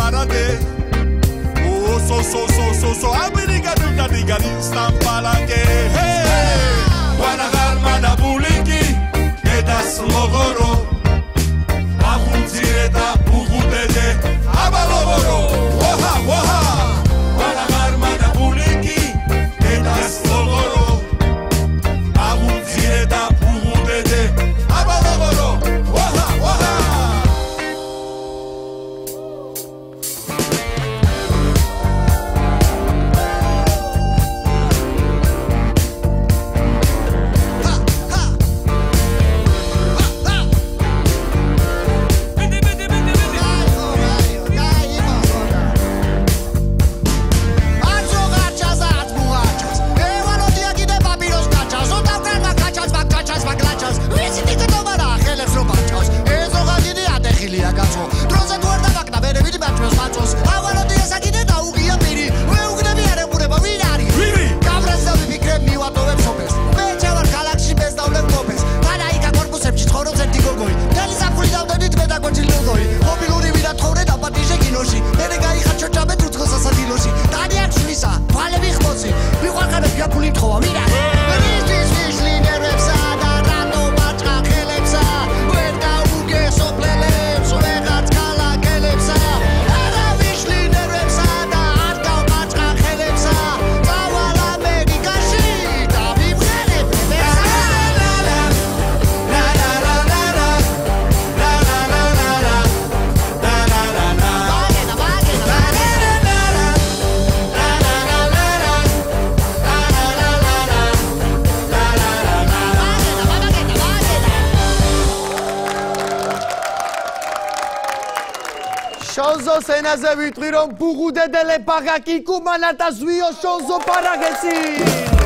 parate Oh so so so so so. Abini gadu gadi gadi stampa la que შონზოს ენაზე ვიტყვი რომ ბუღუდედელე ბაღაკი კუმანატა ზვიო შონზო პარაგეცი